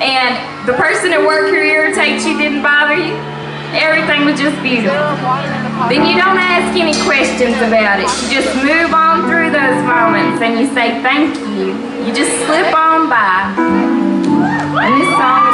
and the person at work who irritates you didn't bother you, everything was just beautiful. Then you don't ask any questions about it. You just move on through those moments and you say thank you. You just slip on by. And this song